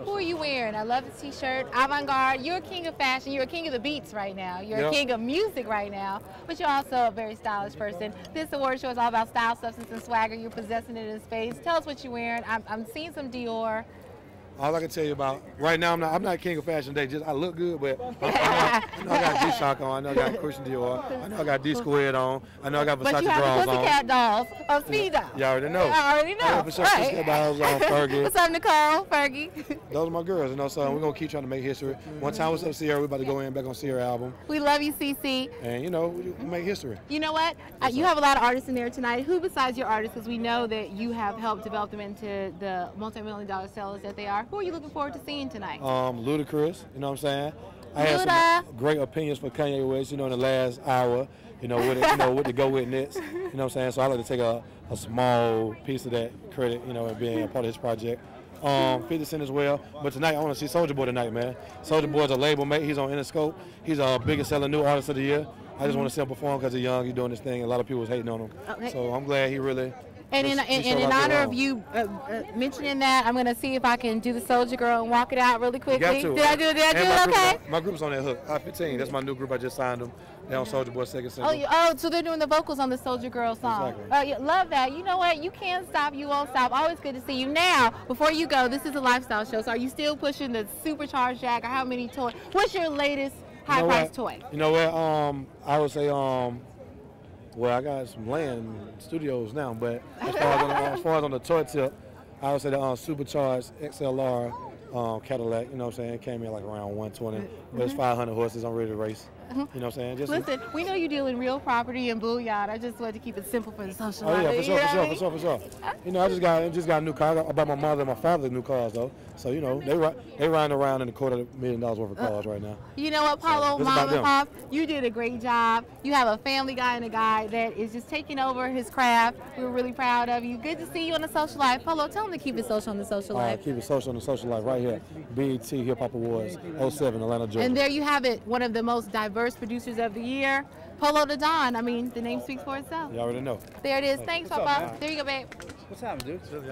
Who are you wearing? I love the t-shirt. Avant-garde. You're a king of fashion. You're a king of the beats right now. You're Yep. a king of music right now. But you're also a very stylish person. This award show is all about style, substance, and swagger. You're possessing it in space. Tell us what you're wearing. I'm, I'm seeing some Dior. All I can tell you about right now, I'm not I'm not king of fashion today. Just I look good, but I, I, know, I know I got G-Shock on. I know I got Christian Dior. I know I got D squared on. I know I got Versace But you have the on. Dolls of speed dial. You already know. I already know. I Versace right. Dolls on, Fergie. What's up, Nicole? Fergie. Those are my girls, you know. So we're gonna keep trying to make history. One time was up Sierra, We're about to go in back on Ciara album, we love you, CC. and you know we we make history. You know what? Uh, you have a lot of artists in there tonight. Who besides your artists, because we know that you have helped develop them into the multi-million dollar sellers that they are. Who are you looking forward to seeing tonight? Um, Ludacris, you know what I'm saying? I had some great opinions for Kanye West, you know, in the last hour, you know, with it, you know, what to go with next, you know what I'm saying? So I like to take a, a small piece of that credit, you know, and being a part of his project. Um, 50 Cent as well, but tonight I want to see Soldier Boy tonight, man. Soldier Boy's a label mate. He's on Interscope. He's our biggest selling new artist of the year. I just want to see him perform because he's young. He's doing this thing. A lot of people was hating on him, Okay. so I'm glad he really. And in, in, and in honor of you uh, uh, mentioning that, I'm going to see if I can do the Soldier Girl and walk it out really quickly. Did I do it? Did I do my it group- okay? My group's on that hook. I-15. That's my new group. I just signed them. They're on Soldier Boy second single. Oh, oh, so they're doing the vocals on the Soldier Girl song. Exactly. Oh, yeah, love that. You know what? You can't stop. You won't stop. Always good to see you. Now, before you go, this is a lifestyle show. So, are you still pushing the supercharged jack, or how many toys? What's your latest You know what? toy? You know what? Um, I would say um, well, I got some land studios now, but as far as on the, as far as on the toy tip, I would say the uh, supercharged XLR um, Cadillac. You know what I'm saying? Came in like around 120, but it's 500 horses. I'm ready to race. You know what I'm saying? Just Listen, we know you deal in real property and bullion. I just wanted to keep it simple for the social Oh yeah, for sure, for sure, for sure, for sure. You know, I just got I just got a new car. I bought my mother and my father new cars though. So you know, they they riding around in a quarter million dollars worth of cars right now. You know what, Polow, it's mom and pop, you did a great job. You have a family guy and a guy that is just taking over his craft. We're really proud of you. Good to see you on the social life. Polow, tell them to keep it social on the social Uh, life. keep it social on the social life right here. BET Hip Hop Awards 07 Atlanta, Georgia. And there you have it, one of the most diverse producers of the year, Polow da Don. I mean, the name speaks for itself. you already know. There it is. Thanks, What's Papa. man? There you go, babe. What's happening, dude?